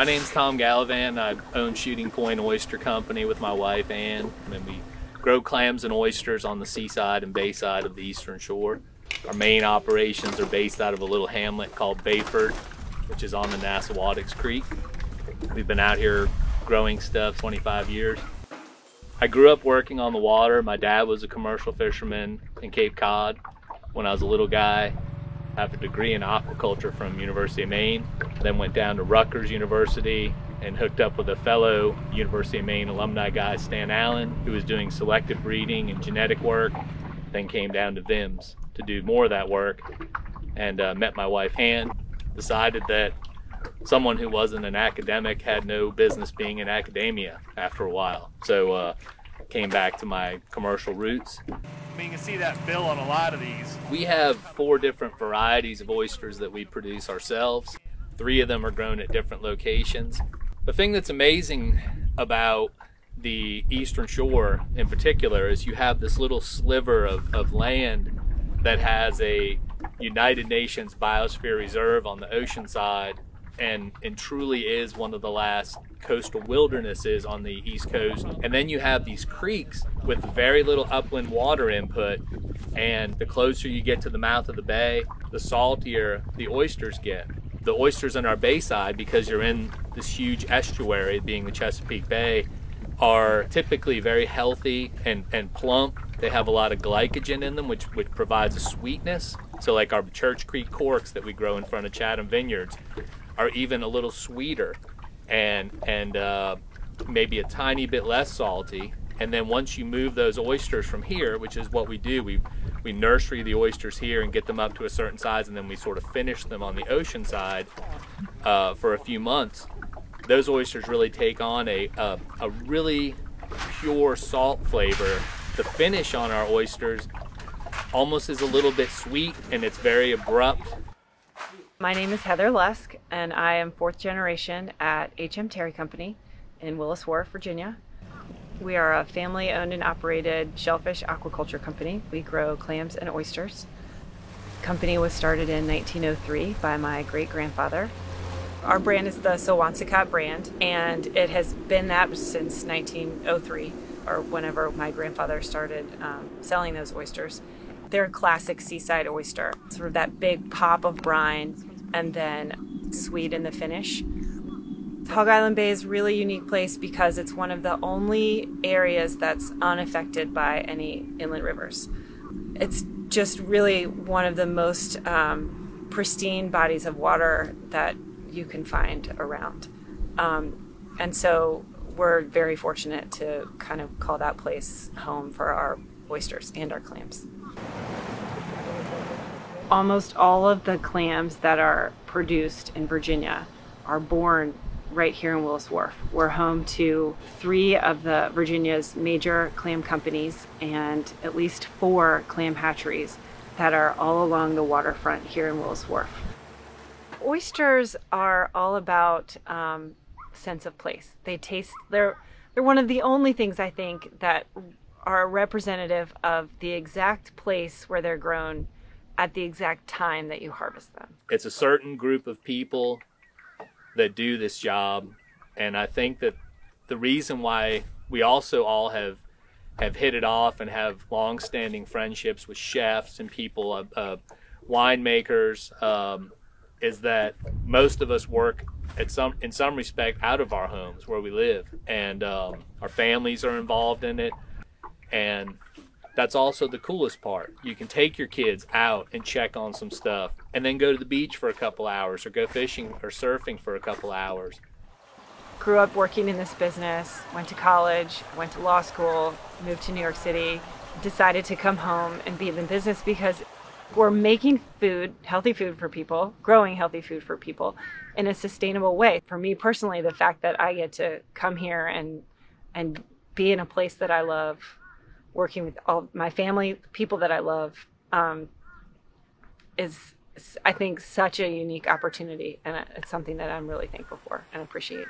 My name's Tom Gallivan. I own Shooting Point Oyster Company with my wife Ann, and we grow clams and oysters on the seaside and bayside of the Eastern Shore. Our main operations are based out of a little hamlet called Bayford, which is on the Nassawadox Creek. We've been out here growing stuff 25 years. I grew up working on the water. My dad was a commercial fisherman in Cape Cod when I was a little guy. Have a degree in aquaculture from University of Maine. Then went down to Rutgers University and hooked up with a fellow University of Maine alumni guy, Stan Allen, who was doing selective breeding and genetic work. Then came down to VIMS to do more of that work and uh, met my wife, Ann. Decided that someone who wasn't an academic had no business being in academia after a while. So uh, came back to my commercial roots. I mean, you can see that bill on a lot of these. We have four different varieties of oysters that we produce ourselves. Three of them are grown at different locations. The thing that's amazing about the Eastern Shore in particular is you have this little sliver of, of land that has a United Nations Biosphere Reserve on the ocean side and, and truly is one of the last coastal wildernesses on the east coast. And then you have these creeks with very little upland water input. And the closer you get to the mouth of the bay, the saltier the oysters get. The oysters in our bayside, because you're in this huge estuary, being the Chesapeake Bay, are typically very healthy and, and plump. They have a lot of glycogen in them, which, which provides a sweetness. So, like our Church Creek corks that we grow in front of Chatham Vineyards, are even a little sweeter and and uh, maybe a tiny bit less salty. And then once you move those oysters from here, which is what we do, we we nursery the oysters here and get them up to a certain size, and then we sort of finish them on the ocean side uh, for a few months. Those oysters really take on a, a, a really pure salt flavor. The finish on our oysters almost is a little bit sweet and it's very abrupt my name is Heather Lusk, and I am fourth generation at HM Terry Company in Willis Wharf, Virginia. We are a family owned and operated shellfish aquaculture company. We grow clams and oysters. The company was started in 1903 by my great grandfather. Our brand is the Sewansecott brand, and it has been that since 1903 or whenever my grandfather started um, selling those oysters. They're a classic seaside oyster, sort of that big pop of brine and then sweet in the finish. Hog Island Bay is a really unique place because it's one of the only areas that's unaffected by any inland rivers. It's just really one of the most um, pristine bodies of water that you can find around. Um, and so we're very fortunate to kind of call that place home for our oysters and our clams almost all of the clams that are produced in Virginia are born right here in Willis Wharf. We're home to three of the Virginia's major clam companies and at least four clam hatcheries that are all along the waterfront here in Willis Wharf. Oysters are all about um, sense of place. They taste they're they're one of the only things I think that are representative of the exact place where they're grown at the exact time that you harvest them. It's a certain group of people that do this job, and I think that the reason why we also all have have hit it off and have long-standing friendships with chefs and people, uh, uh, winemakers, um, is that most of us work at some in some respect out of our homes where we live, and um, our families are involved in it, and that's also the coolest part. You can take your kids out and check on some stuff and then go to the beach for a couple hours or go fishing or surfing for a couple hours. Grew up working in this business, went to college, went to law school, moved to New York City, decided to come home and be in the business because we're making food, healthy food for people, growing healthy food for people in a sustainable way. For me personally, the fact that I get to come here and and be in a place that I love working with all my family, people that I love, um, is I think such a unique opportunity, and it's something that I'm really thankful for and appreciate.